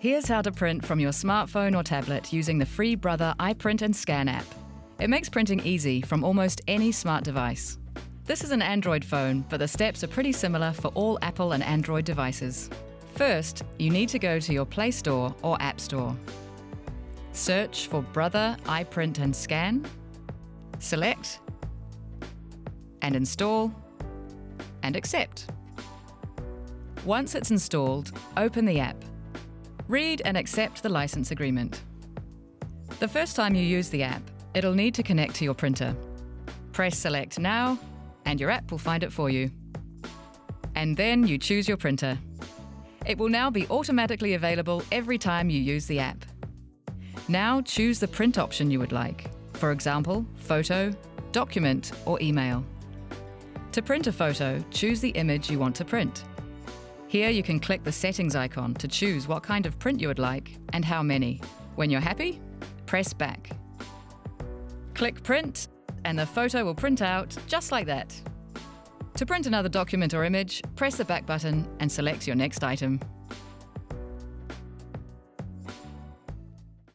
Here's how to print from your smartphone or tablet using the free Brother iPrint and Scan app. It makes printing easy from almost any smart device. This is an Android phone, but the steps are pretty similar for all Apple and Android devices. First, you need to go to your Play Store or App Store. Search for Brother iPrint and Scan, select, and install, and accept. Once it's installed, open the app. Read and accept the license agreement. The first time you use the app, it'll need to connect to your printer. Press Select Now, and your app will find it for you. And then you choose your printer. It will now be automatically available every time you use the app. Now choose the print option you would like, for example, photo, document, or email. To print a photo, choose the image you want to print. Here you can click the settings icon to choose what kind of print you would like and how many. When you're happy, press back. Click print and the photo will print out just like that. To print another document or image, press the back button and select your next item.